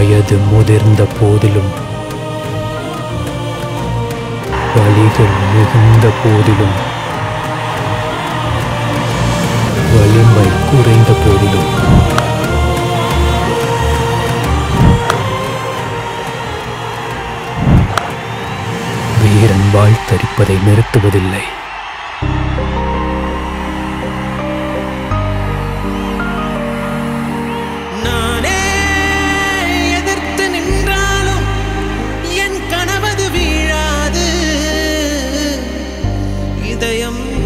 வயது முதிர்ந்த போதிலும் வலிகள் மிகுந்த போதிலும் வலிமை குறைந்த போதிலும். வீரன் வாழ்த்தரிப்பதை நிறுத்துவதில்லை. him